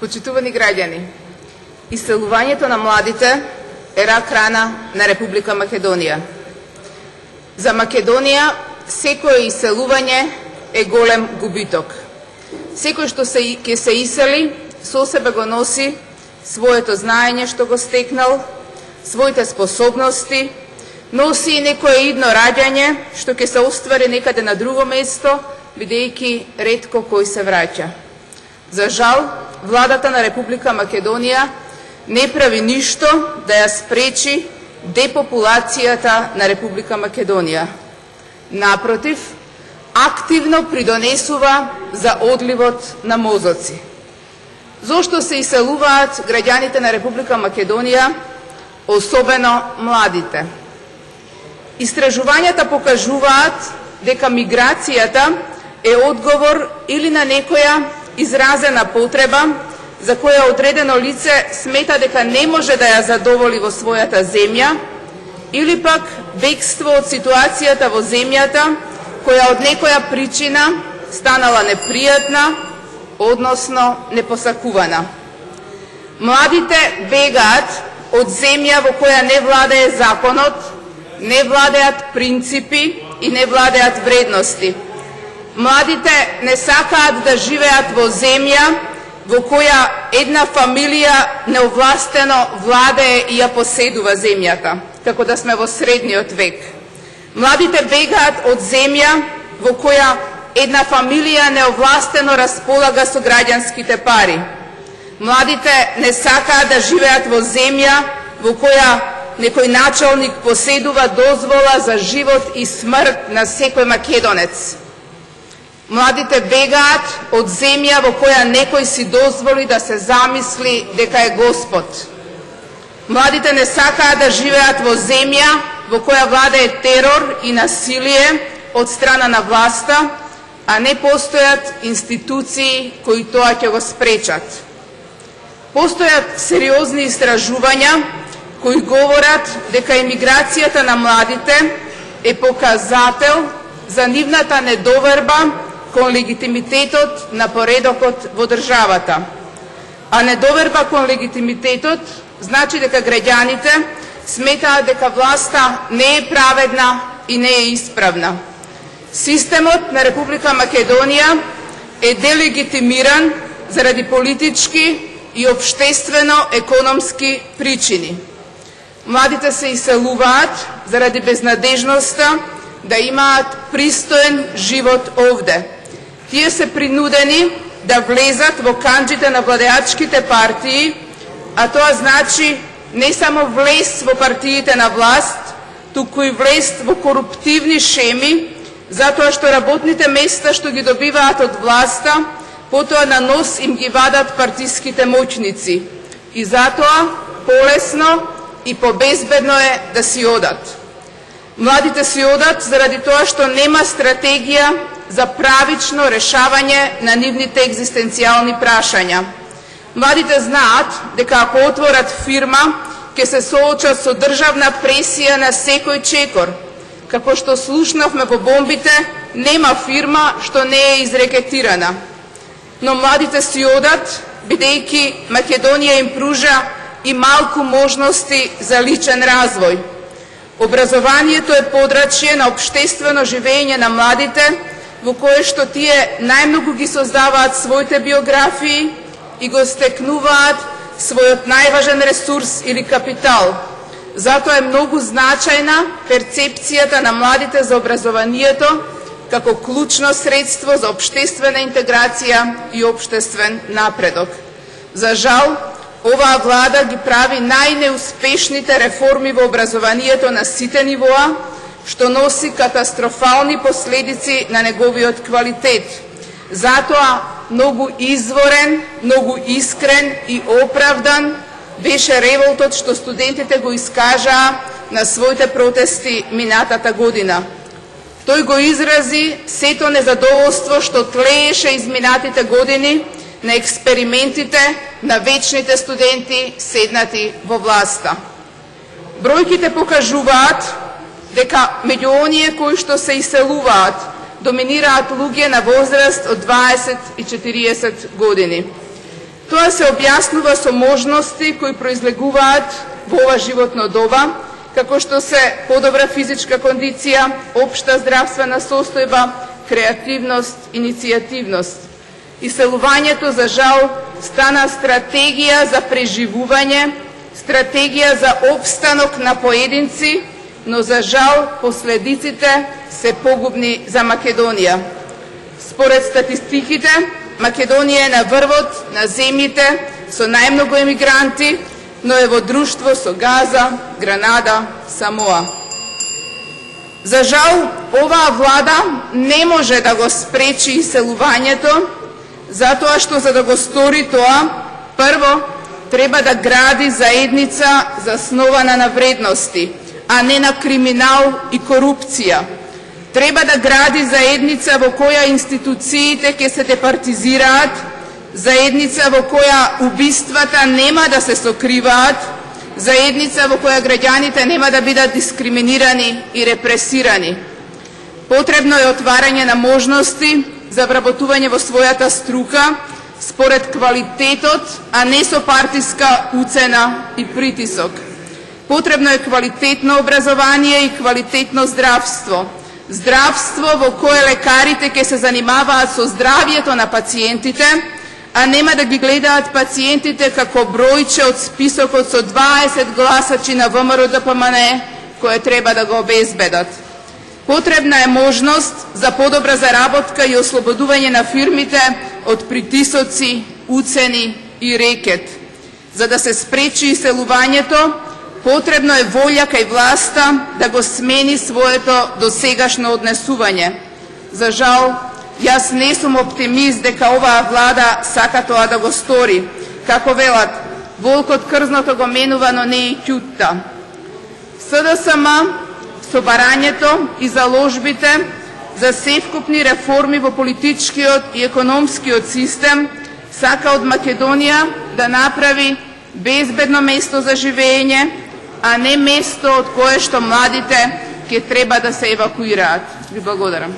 Почитувани граѓани, иселувањето на младите е рак рана на Република Македонија. За Македонија секое иселување е голем губиток. Секој што се ќе се исели со себе го носи своето знаење што го стекнал, своите способности, носи и некое идно раѓање што ќе се оствари некаде на друго место, бидејќи ретко кој се враќа. За жал, владата на Република Македонија не прави ништо да ја спречи депопулацијата на Република Македонија. Напротив, активно придонесува за одливот на мозоци. Зошто се иселуваат граѓаните на Република Македонија, особено младите? Истражувањата покажуваат дека миграцијата е одговор или на некоја изразена потреба за која одредено лице смета дека не може да ја задоволи во својата земја, или пак бегство од ситуацијата во земјата која од некоја причина станала непријатна, односно непосакувана. Младите бегаат од земја во која не владее законот, не владеат принципи и не владеат вредности – Младите не сакаат да живеат во земја во која една фамилија неовластено владее и ја поседува земјата, како да сме во средниот век. Младите бегаат од земја во која една фамилија неовластено располага со граѓанските пари. Младите не сакаат да живеат во земја во која некој началник поседува дозвола за живот и смрт на секој македонец. Младите бегаат од земја во која некој си дозволи да се замисли дека е Господ. Младите не сакаат да живеат во земја во која владее терор и насилие од страна на власта, а не постојат институции кои тоа ќе го спречат. Постојат сериозни истражувања кои говорат дека емиграцијата на младите е показател за нивната недоверба кон легитимитетот на поредокот во државата. А недоверба кон легитимитетот значи дека граѓаните сметаат дека власта не е праведна и не е исправна. Системот на Република Македонија е делегитимиран заради политички и обштествено-економски причини. Младите се иселуваат заради безнадежноста да имаат пристоен живот овде Тие се принудени да влезат во канџите на владеачките партии, а тоа значи не само влез во партиите на власт, туку и влез во коруптивни шеми, затоа што работните места што ги добиваат од власта, потоа на нос им ги вадат партиските моќници. И затоа полесно и побезбедно е да си одат. Младите си одат заради тоа што нема стратегија за правично решавање на нивните екзистенцијални прашања. Младите знаат дека ако отворат фирма, ќе се соочат со државна пресија на секој чекор. Како што слушнавме во бомбите, нема фирма што не е изрекетирана. Но младите си одат, бидејќи Македонија им пружа и малку можности за личен развој. Образованието е подрачје на обштествено живење на младите, во кое што тие најмногу ги создаваат своите биографии и го стекнуваат својот најважен ресурс или капитал. Затоа е многу значајна перцепцијата на младите за образованието како клучно средство за обштествена интеграција и обштествен напредок. За жал, оваа влада ги прави најнеуспешните реформи во образованието на сите нивоа, што носи катастрофални последици на неговиот квалитет. Затоа многу изворен, многу искрен и оправдан беше револтот што студентите го искажаа на своите протести минатата година. Тој го изрази сето незадоволство што тлееше изминатите години на експериментите на вечните студенти седнати во власта. Бројките покажуваат дека меѓу оние кои што се иселуваат доминираат луѓе на возраст од 20 и 40 години. Тоа се објаснува со можности кои произлегуваат во ова животно доба, како што се подобра физичка кондиција, општа здравствена состојба, креативност, иницијативност. Иселувањето, за жал, стана стратегија за преживување, стратегија за обстанок на поединци, но за жал последиците се погубни за Македонија. Според статистиките, Македонија е на врвот на земјите со најмногу емигранти, но е во друштво со Газа, Гранада, Самоа. За жал, оваа влада не може да го спречи иселувањето, затоа што за да го стори тоа, прво треба да гради заедница заснована на вредности, а не на криминал и корупција. Треба да гради заедница во која институциите ќе се департизираат, заедница во која убиствата нема да се сокриваат, заедница во која граѓаните нема да бидат дискриминирани и репресирани. Потребно е отварање на можности за вработување во својата струка, според квалитетот, а не со партиска уцена и притисок. Потребно е квалитетно образование и квалитетно здравство. Здравство во кое лекарите ќе се занимаваат со здравјето на пациентите, а нема да ги гледаат пациентите како бројче од списокот со 20 гласачи на ВМРО ДПМН, кое треба да го обезбедат. Потребна е можност за подобра заработка и ослободување на фирмите од притисоци, уцени и рекет. За да се спречи иселувањето, потребно е волја кај власта да го смени своето досегашно однесување. За жал, јас не сум оптимист дека оваа влада сака тоа да го стори. Како велат, волкот крзното го менува, но не и ќутта. СДСМ со барањето и заложбите за севкупни реформи во политичкиот и економскиот систем, сака од Македонија да направи безбедно место за живење, а не место од кое што младите ќе треба да се евакуираат. Ви благодарам.